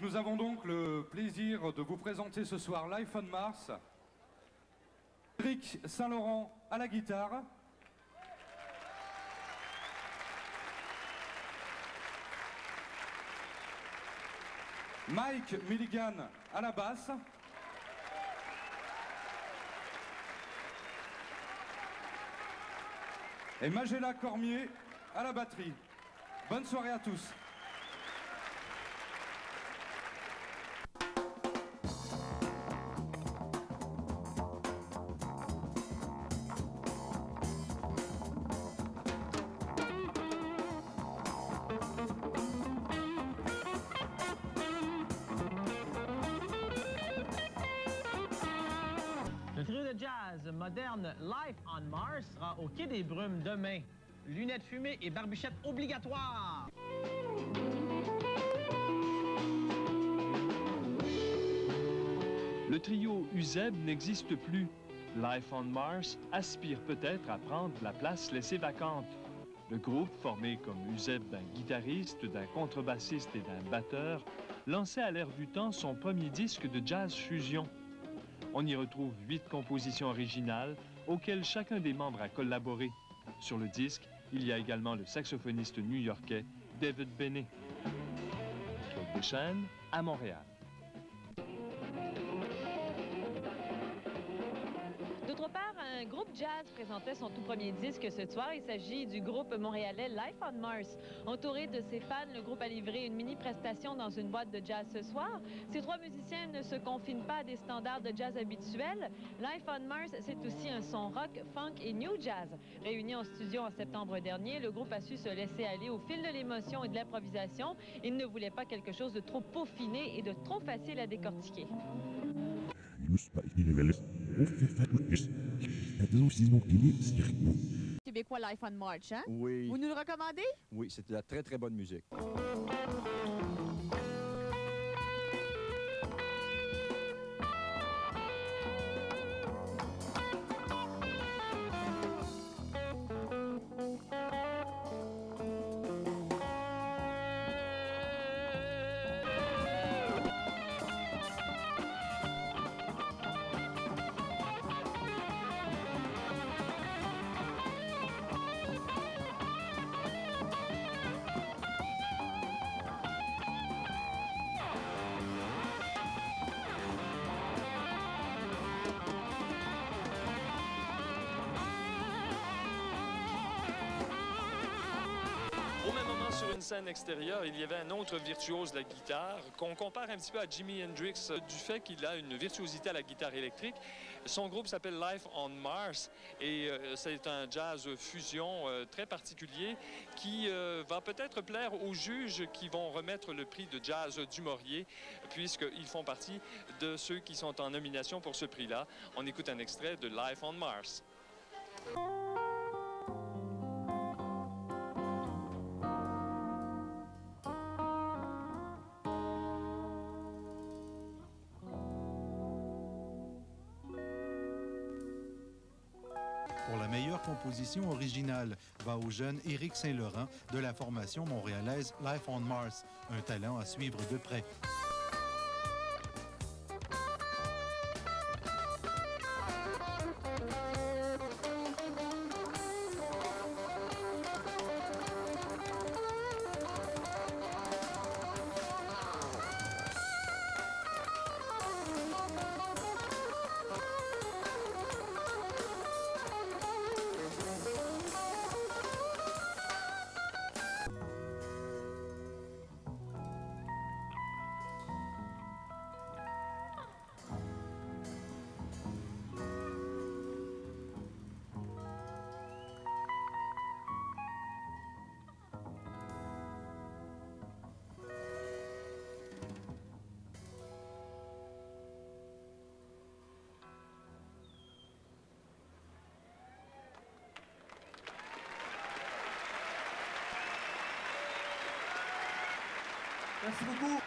Nous avons donc le plaisir de vous présenter ce soir Life on Mars. Eric Saint-Laurent à la guitare. Mike Milligan à la basse. Et Magella Cormier à la batterie. Bonne soirée à tous. Jazz moderne on Mars sera au Quai des Brumes demain. Lunettes fumées et obligatoires. Le trio UZEB n'existe plus. Life on Mars aspire peut-être à prendre la place laissée vacante. Le groupe, formé comme UZEB d'un guitariste, d'un contrebassiste et d'un batteur, lançait à l'ère du temps son premier disque de jazz fusion. On y retrouve huit compositions originales auxquelles chacun des membres a collaboré. Sur le disque, il y a également le saxophoniste new-yorkais David Bennett. Claude à Montréal. D'autre part, un groupe jazz présentait son tout premier disque ce soir. Il s'agit du groupe montréalais Life on Mars. Entouré de ses fans, le groupe a livré une mini-prestation dans une boîte de jazz ce soir. Ces trois musiciens ne se confinent pas à des standards de jazz habituels. Life on Mars, c'est aussi un son rock, funk et new jazz. Réuni en studio en septembre dernier, le groupe a su se laisser aller au fil de l'émotion et de l'improvisation. Il ne voulait pas quelque chose de trop peaufiné et de trop facile à décortiquer. Québécois Life on March, hein? Oui, Vous nous le recommandez? oui, c'est de la très très bonne musique. Sur une scène extérieure, il y avait un autre virtuose de la guitare qu'on compare un petit peu à Jimi Hendrix euh, du fait qu'il a une virtuosité à la guitare électrique. Son groupe s'appelle Life on Mars et euh, c'est un jazz fusion euh, très particulier qui va peut-être plaire aux juges qui vont remettre le prix de jazz du Maurier puisqu'ils font partie de ceux qui sont en nomination pour ce prix-là. On écoute un extrait de Life on Mars. Pour la meilleure composition originale, va au jeune Éric Saint-Laurent de la formation montréalaise Life on Mars, un talent à suivre de près. Merci beaucoup.